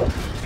Oh.